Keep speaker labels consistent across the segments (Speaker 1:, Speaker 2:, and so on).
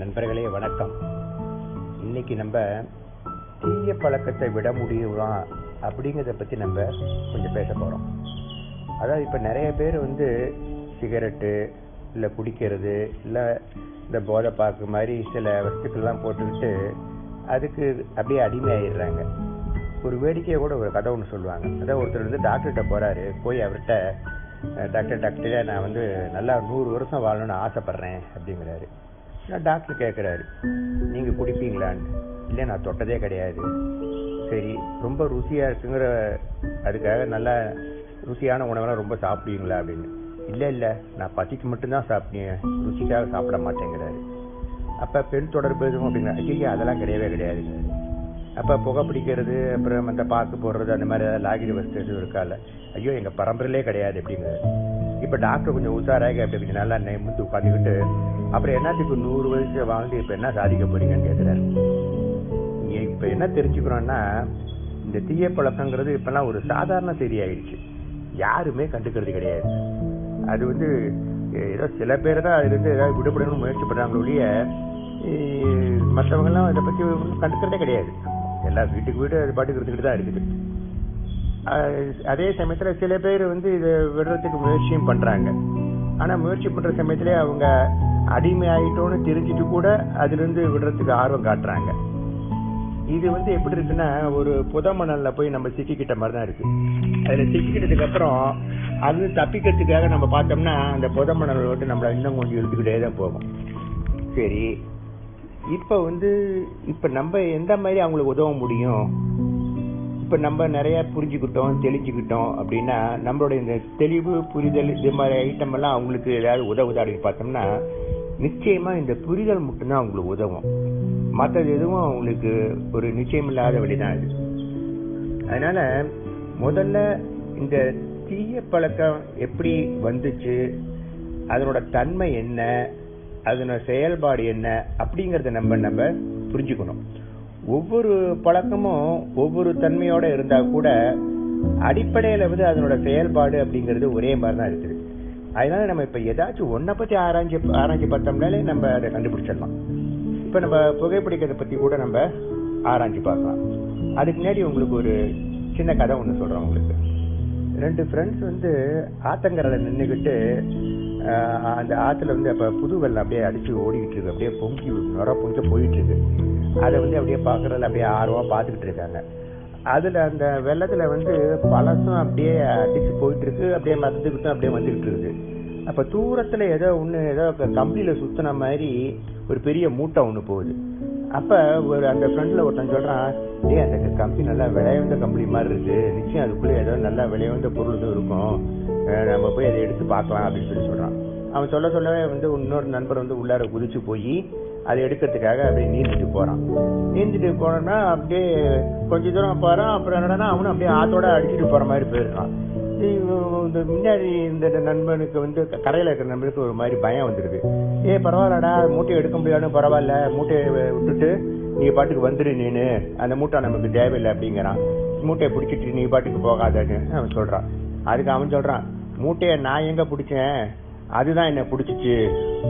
Speaker 1: நண்பர்களே வணக்கம். இன்னைக்கு நம்ம தீய பழக்கத்தை விட முடியுமா அப்படிங்கிறத பத்தி நம்ம கொஞ்சம் பேச போறோம். அதாவது இப்ப நிறைய பேர் வந்து சிகரெட்டு இல்லை குடிக்கிறது இல்லை இந்த போதை பாக்கு மாதிரி சில வஸ்துக்கள்லாம் போட்டுக்கிட்டு அதுக்கு அப்படியே அடிமையாயிடுறாங்க. ஒரு வேடிக்கையை கூட ஒரு கதை ஒன்று சொல்லுவாங்க. அதாவது ஒருத்தர் வந்து டாக்டர்கிட்ட போறாரு. போய் அவர்கிட்ட டாக்டர் டாக்டரே நான் வந்து நல்லா நூறு வருஷம் வாழணும்னு ஆசைப்படுறேன் அப்படிங்கிறாரு. நான் டாக்டர் கேட்குறாரு நீங்கள் குடிப்பீங்களான்னு இல்லை நான் தொட்டதே கிடையாது. சரி ரொம்ப ருசியாக இருக்குங்கிற அதுக்காக நல்லா ருசியான உணவெல்லாம் ரொம்ப சாப்பிடுவீங்களா அப்படின்னு. இல்லை இல்லை நான் பசிக்கு மட்டும்தான் சாப்பிட்டேன் ருசிக்காக சாப்பிட மாட்டேங்கிறாரு. அப்போ பெண் தொடர்பு எதுவும் அப்படிங்கிற ஐயா அதெல்லாம் கிடையவே கிடையாது. அப்போ புகை பிடிக்கிறது அப்புறம் அந்த பாக்கு போடுறது அந்த மாதிரி ஏதாவது லாகிரி வசதி எதுவும் இருக்கால ஐயோ எங்கள் பரம்பரையிலே கிடையாது அப்படிங்கிறது இப்ப டாக்டர் கொஞ்சம் உஷாராக அப்படி கொஞ்சம் நல்லா நிமிந்து உட்காந்துக்கிட்டு அப்புறம் என்னத்துக்கு நூறு வயசு வாழ்ந்து இப்ப என்ன சாதிக்க போறீங்கன்னு கேட்கிறாரு இங்க இப்ப என்ன தெரிஞ்சுக்கிறோம்னா இந்த தீய பழக்கங்கிறது இப்பெல்லாம் ஒரு சாதாரண செய்தி ஆயிடுச்சு யாருமே கண்டுக்கிறது கிடையாது. அது வந்து ஏதோ சில பேர் தான் அதுலேருந்து ஏதாவது விடுபடணும்னு முயற்சி பண்றாங்களே ஒழிய மற்றவங்க எல்லாம் இதை பத்தி கண்டுக்கிறதே கிடையாது. எல்லா வீட்டுக்கு வீடு அது பாட்டுக்கு இருந்துக்கிட்டு தான் இருக்குது. அதே சமயத்துல சில பேர் வந்து இதை விடுறதுக்கு முயற்சியும் பண்றாங்க. ஆனா முயற்சி பண்ற சமயத்திலே அவங்க அடிமை ஆயிட்டோன்னு தெரிஞ்சுட்டு கூட அதுல இருந்து விடுறதுக்கு ஆர்வம் காட்டுறாங்க. இது வந்து எப்படி இருக்குன்னா ஒரு புத மணல்ல போய் நம்ம சிக்கிக்கிட்ட மாதிரி தான் இருக்கு. அதுல சிக்கிக்கிட்டதுக்கு அப்புறம் அது தப்பிக்கிறதுக்காக நம்ம பார்த்தோம்னா அந்த புத மணல் வந்து நம்மள இன்னும் கொஞ்சம் இழுத்துக்கிட்டே தான் போகும். சரி இப்ப வந்து இப்ப நம்ம எந்த மாதிரி அவங்களுக்கு உதவ முடியும்? இப்போ நம்ம நிறைய புரிஞ்சுக்கிட்டோம் தெளிஞ்சுக்கிட்டோம் அப்படின்னா நம்மளுடைய இந்த தெளிவு புரிதல் இது மாதிரி ஐட்டம் எல்லாம் அவங்களுக்கு ஏதாவது உதவுதா அப்படின்னு பார்த்தோம்னா நிச்சயமா இந்த புரிதல் மட்டும்தான் அவங்களுக்கு உதவும். மற்றது எதுவும் அவங்களுக்கு ஒரு நிச்சயம் இல்லாத வழிதான் அது அதனால முதல்ல இந்த தீய பழக்கம் எப்படி வந்துச்சு அதனோட தன்மை என்ன அதனோட செயல்பாடு என்ன அப்படிங்கறத நம்ம நம்ம புரிஞ்சுக்கணும். ஒவ்வொரு பழக்கமும் ஒவ்வொரு தன்மையோட இருந்தா கூட அடிப்படையில வந்து அதனோட செயல்பாடு அப்படிங்கிறது ஒரே மாதிரி தான் இருக்குது. அதனால நம்ம இப்ப ஏதாச்சும் ஒன்ன பத்தி ஆராய்ச்சி ஆராய்ச்சி பார்த்தோம்னாலே நம்ம அதை கண்டுபிடிச்சிடலாம். இப்ப நம்ம புகைப்பிடிக்கிறத பத்தி கூட நம்ம ஆராய்ச்சி பார்க்கலாம். அதுக்கு முன்னாடி உங்களுக்கு ஒரு சின்ன கதை ஒன்று சொல்றேன் உங்களுக்கு. ரெண்டு ஃப்ரெண்ட்ஸ் வந்து ஆத்தங்கரையில நின்றுக்கிட்டு அந்த ஆத்துல வந்து அப்ப புது வெள்ளம் அப்படியே அடிச்சு ஓடிக்கிட்டு இருக்கு. அப்படியே பொங்கி நுர பொங்க போயிட்டு இருக்கு. அதை வந்து அப்படியே பாக்குறதுல அப்படியே ஆர்வமா பார்த்துக்கிட்டு இருக்காங்க. அதுல அந்த வெள்ளத்துல வந்து பழசும் அப்படியே அடிச்சு போயிட்டு இருக்கு. அப்படியே மறந்துக்கிட்டும் அப்படியே வந்துக்கிட்டு இருக்குது அப்ப தூரத்துல ஏதோ ஒண்ணு ஏதோ க- சுற்றின மாதிரி ஒரு பெரிய மூட்டை ஒண்ணு போகுது. அப்ப ஒரு அந்த ஃப்ரெண்டில் ஒருத்தன் சொல்றான் டே அந்த கம்பி நல்லா விளையாண்ட கம்பெனி மாதிரி இருக்கு. நிச்சயம் அதுக்குள்ள ஏதோ நல்லா விளையாண்ட பொருள் இருக்கும். நம்ம போய் அதை எடுத்து பார்க்கலாம் அப்படின்னு சொல்லி சொல்றான். அவன் சொல்ல சொல்லவே வந்து இன்னொரு நண்பர் வந்து உள்ளார குதிச்சு போய் அதை எடுக்கிறதுக்காக அப்படியே நீந்திட்டு போறான். நீந்திட்டு போனோம்னா அப்படியே கொஞ்ச தூரம் போறான். அப்புறம் என்னன்னா அவனும் அப்படியே ஆத்தோட அடிச்சிட்டு போற மாதிரி போயிடுறான் இந்த முன்னாடி இந்த நண்பனுக்கு வந்து கரையில இருக்கிற நண்பனுக்கு ஒரு மாதிரி பயம் வந்துடுது. ஏ பரவாயில்லடா மூட்டையை எடுக்க முடியாதுன்னு பரவாயில்ல. மூட்டையை விட்டுட்டு நீ பாட்டுக்கு வந்துரு நீனு. அந்த மூட்டை நமக்கு தேவையில்லை அப்படிங்கிறான். மூட்டையை பிடிச்சிட்டு நீ பாட்டுக்கு போகாதன்னு அவன் சொல்றான். அதுக்கு அவன் சொல்றான் மூட்டையை நான் எங்க பிடிச்சேன்? அதுதான் என்ன பிடிச்சிச்சு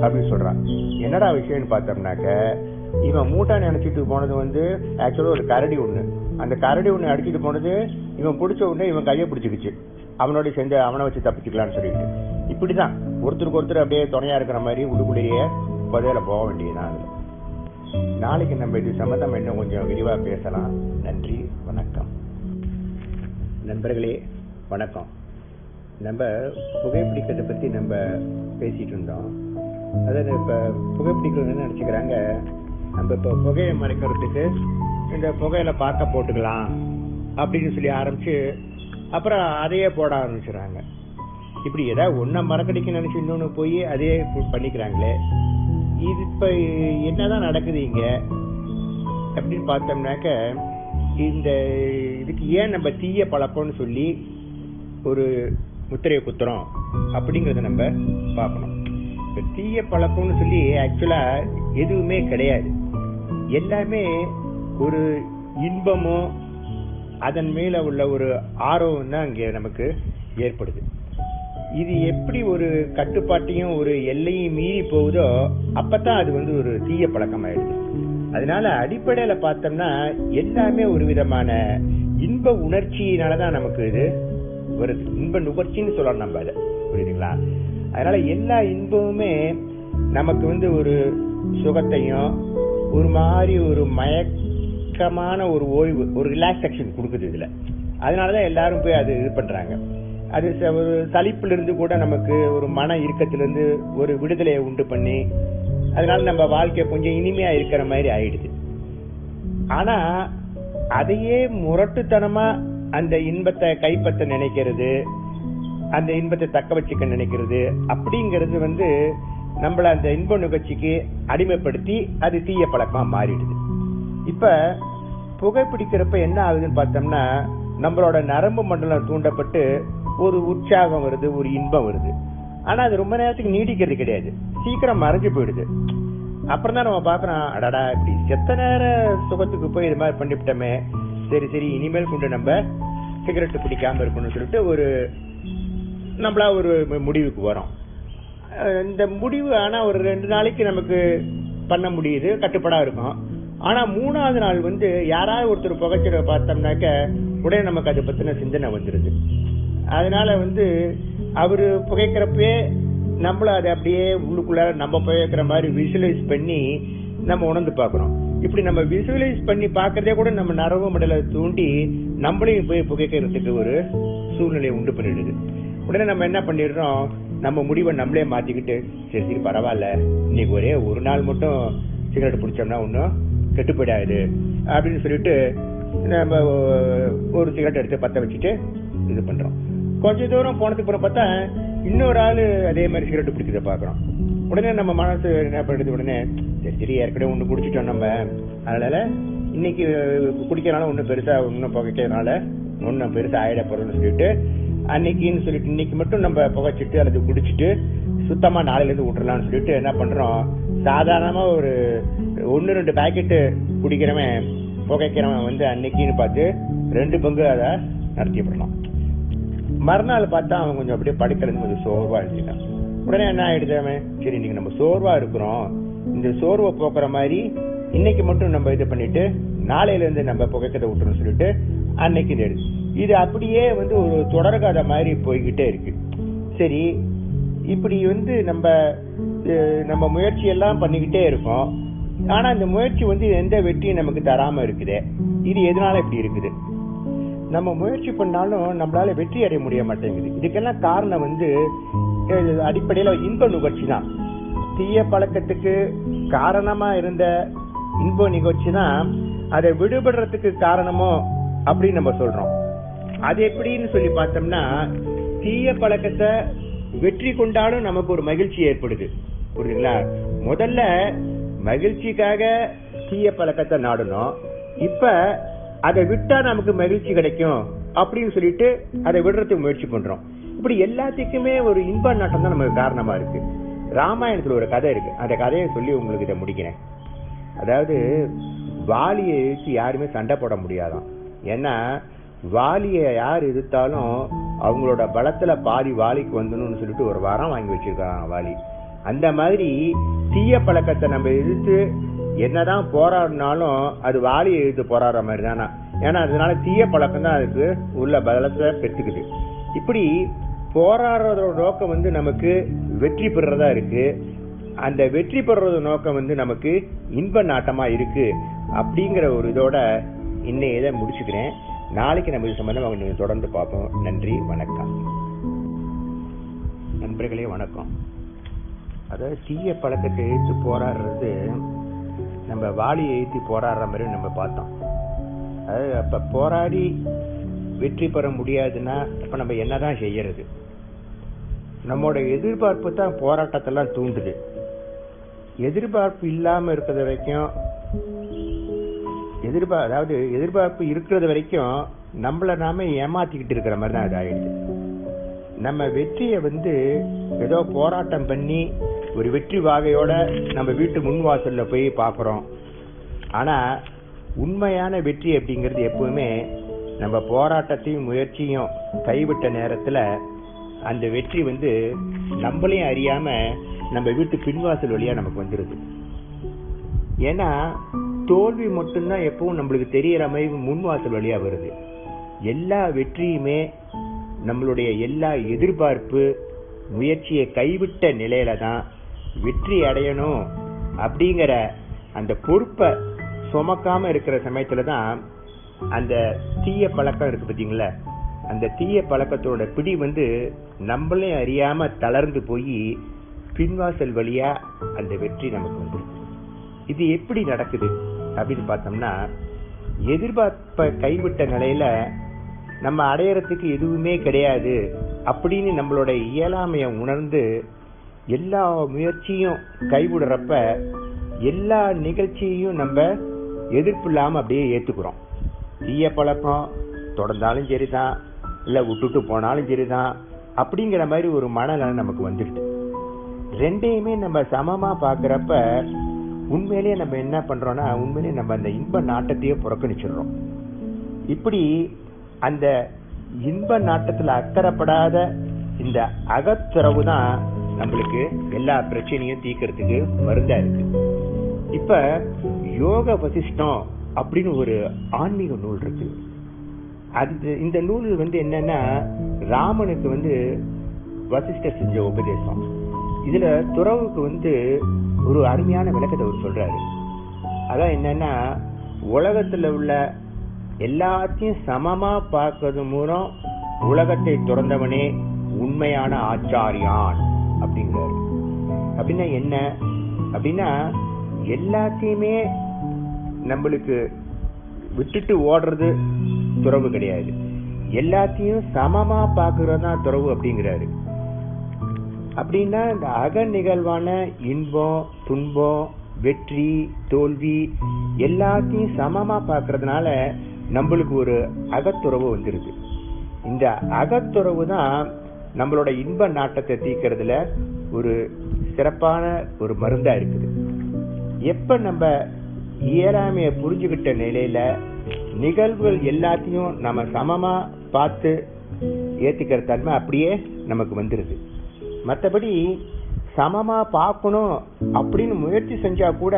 Speaker 1: அப்படின்னு சொல்றான். என்னடா விஷயம்னு பார்த்தோம்னாக்க இவன் மூட்டை நினைச்சிட்டு போனது வந்து ஆக்சுவலா ஒரு கரடி ஒண்ணு. அந்த கரடி ஒண்ணு அடிச்சிட்டு போனது இவன் பிடிச்ச உடனே இவன் கையை பிடிச்சிக்கிச்சு. அவனோட சேர்ந்து அவனை வச்சு தப்பிச்சுக்கலாம்னு சொல்லிட்டு. இப்படிதான். ஒருத்தருக்கு ஒருத்தர் அப்படியே துணையா இருக்கிற மாதிரி உள்ளுக்குள்ளேயே புதையில போக வேண்டியதுதான் அதுல. நாளைக்கு நம்ம இது சம்பந்தம் இன்னும் கொஞ்சம் விரிவா பேசலாம். நன்றி வணக்கம். நண்பர்களே வணக்கம். நம்ம புகைப்பிடிக்கிறத பத்தி நம்ம பேசிட்டு இருந்தோம். அதாவது இப்போ புகைப்பிடிக்கிறது நினச்சிக்கிறாங்க? நம்ம இப்போ புகையை மறைக்கிறதுக்கு இந்த புகையில பார்க்க போட்டுக்கலாம் அப்படின்னு சொல்லி ஆரம்பிச்சு அப்புறம் அதையே போட ஆரம்பிச்சுறாங்க. இப்படி ஏதாவது ஒன்ன மறக்கடிக்க நினச்சி இன்னொன்னு போய் அதையே பண்ணிக்கிறாங்களே. இது இப்போ என்னதான் நடக்குது இங்கே? அப்படின்னு பார்த்தோம்னாக்க இந்த இதுக்கு ஏன் நம்ம தீய பழக்கம்னு சொல்லி ஒரு முத்திரையை குத்துறோம். அப்படிங்கிறத நம்ம பார்க்கணும். இப்போ தீய பழக்கம்னு சொல்லி ஆக்சுவலா எதுவுமே கிடையாது. எல்லாமே ஒரு இன்பமோ அதன் மேல உள்ள ஒரு ஆர்வம் தான் இங்கே நமக்கு ஏற்படுது. இது எப்படி ஒரு கட்டுப்பாட்டையும் ஒரு எல்லையும் மீறி போகுதோ அப்பதான் அது வந்து ஒரு தீய பழக்கம் ஆயிடுது அதனால அடிப்படையில பார்த்தோம்னா எல்லாமே ஒரு விதமான இன்ப உணர்ச்சியினாலதான் நமக்கு இது வருது இன்ப நுகர்ச்சின்னு சொல்லலாம் நம்ம அதை. புரியுதுங்களா? அதனால எல்லா இன்பமுமே நமக்கு வந்து ஒரு சுகத்தையும் ஒரு மாதிரி ஒரு மயக்கமான ஒரு ஓய்வு ஒரு ரிலாக்ஸேஷன் கொடுக்குது இதுல. அதனாலதான் எல்லாரும் போய் அது இது பண்றாங்க. அது ச- ஒரு சலிப்புல இருந்து கூட நமக்கு ஒரு மன இறுக்கத்திலிருந்து ஒரு விடுதலையை உண்டு பண்ணி அதனால நம்ம வாழ்க்கை கொஞ்சம் இனிமையா இருக்கிற மாதிரி ஆயிடுது. ஆனா அதையே முரட்டுத்தனமா அந்த இன்பத்தை கைப்பற்ற நினைக்கிறது அந்த இன்பத்தை தக்க வச்சுக்க நினைக்கிறது. அப்படிங்கிறது வந்து நம்மள அந்த இன்ப நிகழ்ச்சிக்கு அடிமைப்படுத்தி அது தீய பழக்கமா மாறிடுது. இப்ப புகைப்பிடிக்கிறப்ப என்ன ஆகுதுன்னு பார்த்தோம்னா நம்மளோட நரம்பு மண்டலம் தூண்டப்பட்டு ஒரு உற்சாகம் வருது ஒரு இன்பம் வருது. ஆனா அது ரொம்ப நேரத்துக்கு நீடிக்கிறது கிடையாது. சீக்கிரம் மறைஞ்சு போயிடுது. அப்புறம் தான் நம்ம பாக்குறோம் அடடா இப்படி செத்த நேர சுகத்துக்கு போய் இது மாதிரி பண்ணிவிட்டோமே. சரி சரி இனிமேல் கொண்டு நம்ம சிகரெட் பிடிக்காம இருக்கணும்னு சொல்லிட்டு ஒரு நம்மளா ஒரு முடிவுக்கு வரோம். இந்த முடிவு ஆனா ஒரு ரெண்டு நாளைக்கு நமக்கு பண்ண முடியுது கட்டுப்படா இருக்கும். ஆனா மூணாவது நாள் வந்து யாராவது ஒருத்தர் புகைச்சிட பார்த்தோம்னாக்க உடனே நமக்கு அதை பத்தின சிந்தனை வந்துருது. அதனால வந்து அவரு புகைக்கிறப்பே நம்மளும் அதை அப்படியே உள்ளுக்குள்ளே நம்ம புகைக்கிற மாதிரி விஷுவலைஸ் பண்ணி நம்ம உணர்ந்து பார்க்குறோம் இப்படி நம்ம விசுவலைஸ் பண்ணி பாக்குறதே கூட நம்ம நரவு மண்டல தூண்டி நம்மளையும் போய் புகைக்கிறதுக்கு ஒரு சூழ்நிலையை உண்டு பண்ணிடுது. உடனே நம்ம என்ன பண்ணிடுறோம்? நம்ம முடிவை நம்மளே மாத்திக்கிட்டு சரி சரி பரவாயில்ல. இன்னைக்கு ஒரே ஒரு நாள் மட்டும் சிகரெட் பிடிச்சோம்னா ஒன்றும் கெட்டு போயிடாது. அப்படின்னு சொல்லிட்டு நம்ம ஒரு சிகரெட் எடுத்து பற்ற வச்சுட்டு இது பண்றோம். கொஞ்ச தூரம் போனதுக்கு அப்புறம் பார்த்தா இன்னொரு ஆள் அதே மாதிரி சிகரெட் பிடிக்கிறத பார்க்குறோம். உடனே நம்ம மனசு என்ன பண்ணுறது உடனே சரி சரி ஏற்கனவே ஒன்று குடிச்சிட்டோம் நம்ம. அதனால இன்னைக்கு குடிக்கிறனால ஒன்றும் பெருசாக ஒன்றும் புகைக்கிறதுனால ஒன்றும் பெருசாக ஆயிட போகிறோம்னு சொல்லிட்டு அன்னைக்குன்னு சொல்லிட்டு இன்னைக்கு மட்டும் நம்ம புகைச்சிட்டு அல்லது குடிச்சிட்டு சுத்தமா நாளையிலேருந்து விட்றலாம்னு விட்டுறலாம்னு சொல்லிட்டு என்ன பண்றோம்? சாதாரணமா ஒரு ஒன்று ரெண்டு பாக்கெட்டு குடிக்கிறவன் புகைக்கிறவன் வந்து அன்னைக்குன்னு பார்த்து ரெண்டு பங்கு அதை நடத்திவிடலாம் மறுநாள் பார்த்தா அவன் கொஞ்சம் அப்படியே படுக்கிறது கொஞ்சம் சோர்வா எழுதிட்டான் உடனே என்ன ஆயிடுது அவன்? சரி இன்னைக்கு நம்ம சோர்வா இருக்கிறோம். இந்த சோர்வை போக்குற மாதிரி இன்னைக்கு மட்டும் நம்ம இது பண்ணிட்டு நாளையில இருந்து நம்ம புகைக்கதை விட்டுறோம் சொல்லிட்டு அன்னைக்கு இது எடுத்து இது அப்படியே வந்து ஒரு தொடர்கதை மாதிரி போய்கிட்டே இருக்கு. சரி இப்படி வந்து நம்ம நம்ம முயற்சி எல்லாம் பண்ணிக்கிட்டே இருக்கோம். ஆனா இந்த முயற்சி வந்து எந்த வெற்றியும் நமக்கு தராம இருக்குது. இது எதனால இப்படி இருக்குது? நம்ம முயற்சி பண்ணாலும் நம்மளால வெற்றி அடைய முடிய மாட்டேங்குது. இதுக்கெல்லாம் காரணம் வந்து அடிப்படையில் அடிப்படையில இன்ப நுகர்ச்சி தான். தீய பழக்கத்துக்கு காரணமா இருந்த இன்ப நிகழ்ச்சி தான் அதை விடுபடுறதுக்கு காரணமோ அப்படின்னு நம்ம சொல்றோம். அது எப்படின்னு சொல்லி பார்த்தோம்னா தீய பழக்கத்தை வெற்றி கொண்டாலும் நமக்கு ஒரு மகிழ்ச்சி ஏற்படுது. புரியுதுங்களா? முதல்ல மகிழ்ச்சிக்காக தீய பழக்கத்தை நாடணும். இப்ப அதை விட்டா நமக்கு மகிழ்ச்சி கிடைக்கும் அப்படின்னு சொல்லிட்டு அதை விடுறதுக்கு முயற்சி பண்றோம். இப்படி எல்லாத்துக்குமே ஒரு இன்ப நாட்டம் தான் நமக்கு காரணமா இருக்கு. ராமாயணத்துல ஒரு கதை இருக்கு. அந்த கதையை சொல்லி உங்களுக்கு இதை முடிக்கிறேன். அதாவது வாலியை எழுத்து யாருமே சண்டை போட முடியாதான். ஏன்னா வாலியை யார் எதிர்த்தாலும் அவங்களோட பலத்துல பாதி வாலிக்கு வந்துடணும்னு சொல்லிட்டு ஒரு வாரம் வாங்கி வச்சிருக்காங்க வாலி. அந்த மாதிரி தீய பழக்கத்தை நம்ம எதிர்த்து என்னதான் போராடினாலும் அது வாலியை எழுத்து போராடுற மாதிரி தானா? ஏன்னா அதனால தீய பழக்கம் தான் அதுக்கு உள்ள பலத்தை பெற்றுக்குது. இப்படி போராடுறதோட நோக்கம் வந்து நமக்கு வெற்றி பெறுறதா இருக்கு. அந்த வெற்றி பெறுறது நோக்கம் வந்து நமக்கு இன்ப நாட்டமா இருக்கு. அப்படிங்கிற ஒரு இதோட இன்னைய இதை முடிச்சுக்கிறேன். நாளைக்கு நம்ம இது சம்பந்தமா கொஞ்சம் தொடர்ந்து பார்ப்போம். நன்றி வணக்கம். நண்பர்களே வணக்கம். அதாவது தீய பழக்கத்தை எழுத்து போராடுறது நம்ம வாளியை ஏற்றி போராடுற மாதிரி நம்ம பார்த்தோம். அதாவது அப்போ போராடி வெற்றி பெற முடியாதுன்னா இப்போ நம்ம என்னதான் செய்யறது? நம்மளோட எதிர்பார்ப்பு தான் போராட்டத்தெல்லாம் தூண்டுது. எதிர்பார்ப்பு இல்லாமல் இருக்கிறது வரைக்கும் எதிர்பார் அதாவது எதிர்பார்ப்பு இருக்கிறது வரைக்கும் நம்மள நாம ஏமாத்திக்கிட்டு இருக்கிற மாதிரி தான் அது ஆயிடுது நம்ம வெற்றியை வந்து ஏதோ போராட்டம் பண்ணி ஒரு வெற்றி வாகையோட நம்ம வீட்டு முன் வாசல்ல போய் பார்க்குறோம். ஆனா உண்மையான வெற்றி அப்படிங்கிறது எப்பவுமே நம்ம போராட்டத்தையும் முயற்சியும் கைவிட்ட நேரத்துல அந்த வெற்றி வந்து நம்மளையும் அறியாம நம்ம வீட்டு பின்வாசல் வழியா நமக்கு வந்துருது. ஏன்னா தோல்வி மட்டும்தான் எப்பவும் நம்மளுக்கு தெரியற மாதிரி முன்வாசல் வழியா வருது. எல்லா வெற்றியுமே நம்மளுடைய எல்லா எதிர்பார்ப்பு முயற்சியை கைவிட்ட நிலையில தான் வெற்றி அடையணும் அப்படிங்கிற அந்த பொறுப்பை சுமக்காம இருக்கிற சமயத்துல தான் அந்த தீய பழக்கம் இருக்கு பார்த்தீங்களா அந்த தீய பழக்கத்தோட பிடி வந்து நம்மளே அறியாம தளர்ந்து போய் பின்வாசல் வழியா அந்த வெற்றி நமக்கு வந்து இது எப்படி நடக்குது அப்படின்னு பார்த்தோம்னா எதிர்பார்ப்பை கைவிட்ட நிலையில நம்ம அடையறதுக்கு எதுவுமே கிடையாது அப்படின்னு நம்மளோட இயலாமையை உணர்ந்து எல்லா முயற்சியும் கைவிடுறப்ப எல்லா நிகழ்ச்சியையும் நம்ம எதிர்ப்பு இல்லாமல் அப்படியே ஏற்றுக்கிறோம் தீய பழக்கம் தொடர்ந்தாலும் சரிதான் இல்லை விட்டுட்டு போனாலும் சரிதான் அப்படிங்கிற மாதிரி ஒரு மனநலம் நமக்கு வந்துடுது. ரெண்டையுமே நம்ம சமமாக பார்க்குறப்ப உண்மையிலேயே நம்ம என்ன பண்ணுறோன்னா உண்மையிலேயே நம்ம அந்த இன்ப நாட்டத்தையே புறக்கணிச்சிடுறோம். இப்படி அந்த இன்ப நாட்டத்தில் அக்கறைப்படாத இந்த அகத்துறவு தான் நம்மளுக்கு எல்லா பிரச்சனையும் தீக்கிறதுக்கு மருந்தா இருக்கு. இப்ப யோக வசிஷ்டம் அப்படின்னு ஒரு ஆன்மீக நூல் இருக்கு. அது இந்த நூல் வந்து என்னன்னா ராமனுக்கு வந்து வசிஷ்டர் செஞ்ச உபதேசம். இதுல துறவுக்கு வந்து ஒரு அருமையான விளக்கத்தை அவர் சொல்றாரு. அதான் என்னன்னா உலகத்துல உள்ள எல்லாத்தையும் சமமா பார்க்கறது மூலம் உலகத்தை துறந்தவனே உண்மையான ஆச்சாரியான். அப்படிங்கிறாரு. அப்படின்னா என்ன? அப்படின்னா எல்லாத்தையுமே நம்மளுக்கு விட்டுட்டு ஓடுறது துறவு கிடையாது. எல்லாத்தையும் சமமா பாக்குறது தான் துறவு அப்படிங்கிறாரு. அப்படின்னா இந்த அக நிகழ்வான இன்பம் துன்பம் வெற்றி தோல்வி எல்லாத்தையும் சமமா பாக்குறதுனால நம்மளுக்கு ஒரு அகத்துறவு வந்துருது. இந்த அகத்துறவு தான் நம்மளோட இன்ப நாட்டத்தை தீக்கிறதுல ஒரு சிறப்பான ஒரு மருந்தா இருக்குது. எப்ப நம்ம இயலாமைய புரிஞ்சுக்கிட்ட நிலையில நிகழ்வுகள் எல்லாத்தையும் நம்ம சமமா பார்த்து ஏத்துக்கிற தன்மை அப்படியே நமக்கு வந்துருது. மற்றபடி சமமா பார்க்கணும் அப்படின்னு முயற்சி செஞ்சா கூட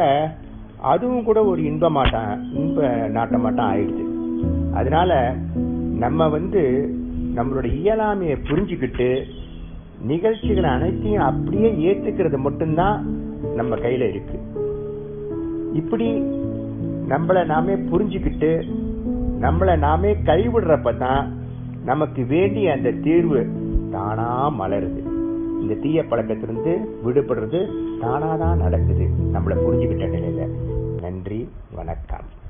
Speaker 1: அதுவும் கூட ஒரு இன்பமாட்டம் இன்ப நாட்டமாட்டம் ஆயிடுது. அதனால நம்ம வந்து நம்மளோட இயலாமையை புரிஞ்சுக்கிட்டு நிகழ்ச்சிகள் அனைத்தையும் அப்படியே ஏத்துக்கிறது மட்டும்தான் நம்ம கையில இருக்கு. இப்படி நம்மளை நாமே புரிஞ்சுக்கிட்டு நம்மளை நாமே கைவிடுறப்ப தான் நமக்கு வேண்டிய அந்த தீர்வு தானா மலருது. இந்த தீய பழக்கத்திலிருந்து விடுபடுறது தானாதான் நடக்குது. நம்மள புரிஞ்சுக்கிட்ட நிலையில. நன்றி வணக்கம்.